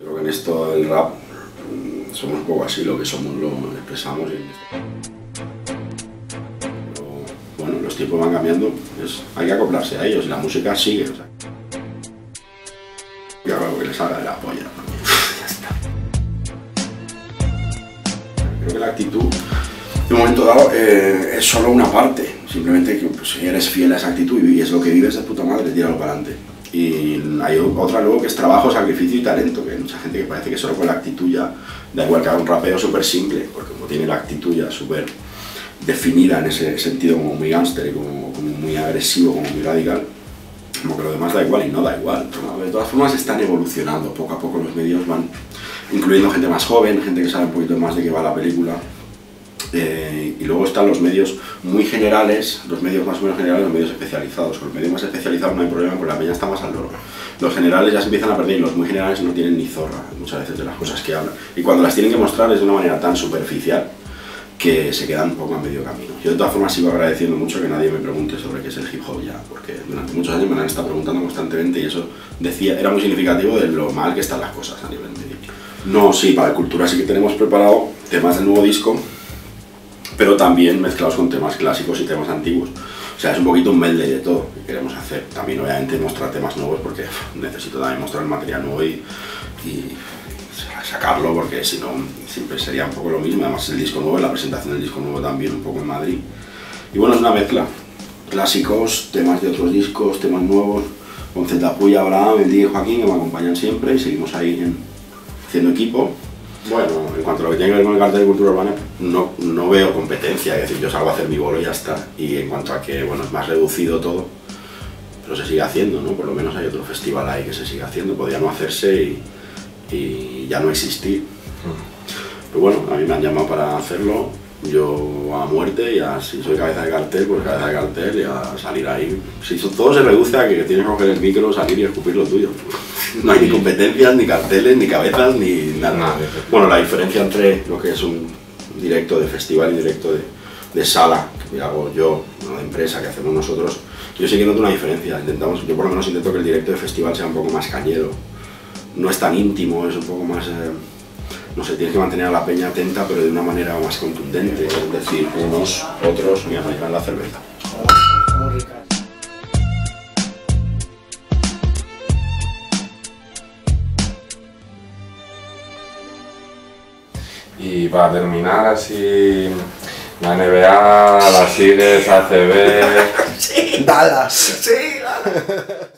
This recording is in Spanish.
Creo que en esto del rap mm, somos un poco así, lo que somos lo expresamos. Pero, bueno, los tiempos van cambiando, hay que acoplarse a ellos y la música sigue. Y ahora que les haga de la polla también. ya está. Creo que la actitud, de momento dado, eh, es solo una parte. Simplemente que pues, si eres fiel a esa actitud y es lo que vives de puta madre, tíralo para adelante. Y hay otra luego que es trabajo, sacrificio y talento, que hay mucha gente que parece que solo con la actitud ya, da igual que haga un rapeo súper simple, porque como tiene la actitud ya súper definida en ese sentido como muy gángster y como, como, muy agresivo, como muy radical, como que lo demás da igual y no da igual. Pero de todas formas están evolucionando, poco a poco los medios van incluyendo gente más joven, gente que sabe un poquito más de qué va la película, eh, y luego están los medios muy generales, los medios más o menos generales, los medios especializados. Con los medios más especializados no hay problema, porque la peña está más al loro. Los generales ya se empiezan a perder y los muy generales no tienen ni zorra muchas veces de las cosas que hablan. Y cuando las tienen que mostrar es de una manera tan superficial que se quedan un poco a medio camino. Yo de todas formas sigo agradeciendo mucho que nadie me pregunte sobre qué es el hip hop ya, porque durante muchos años me han estado preguntando constantemente y eso decía, era muy significativo de lo mal que están las cosas a nivel medio. No, sí, para cultura sí que tenemos preparado temas del nuevo disco, pero también mezclados con temas clásicos y temas antiguos. O sea, es un poquito un medley de todo que queremos hacer. También obviamente mostrar temas nuevos porque necesito también mostrar material nuevo y, sacarlo porque si no siempre sería un poco lo mismo. Además el disco nuevo, la presentación del disco nuevo también un poco en Madrid. Y bueno, es una mezcla. Clásicos, temas de otros discos, temas nuevos, con Z Puya, Abraham, el y Joaquín que me acompañan siempre y seguimos ahí en, haciendo equipo. Bueno, en cuanto a lo que tiene que ver con el cartel de cultura urbana, no, no veo competencia, es decir, yo salgo a hacer mi bolo y ya está. Y en cuanto a que, bueno, es más reducido todo, pero se sigue haciendo, ¿no? Por lo menos hay otro festival ahí que se sigue haciendo, podría no hacerse y, y ya no existir. Pero bueno, a mí me han llamado para hacerlo, yo a muerte y a, si soy cabeza de cartel, pues cabeza de cartel y a salir ahí. Si todo se reduce a que tienes que coger el micro, salir y escupir lo tuyo. No hay ni competencias, ni carteles, ni cabezas, ni nada. Bueno, la diferencia entre lo que es un directo de festival y directo de, de sala, que hago yo, de empresa, que hacemos nosotros, yo sí que noto una diferencia. Intentamos, yo por lo menos intento que el directo de festival sea un poco más cañero. No es tan íntimo, es un poco más... Eh, no sé, tienes que mantener a la peña atenta, pero de una manera más contundente. Es decir, unos, otros, me la cerveza. Y para terminar así, la NBA, la sigues, ACB... sí. Dallas. Sí, Dallas.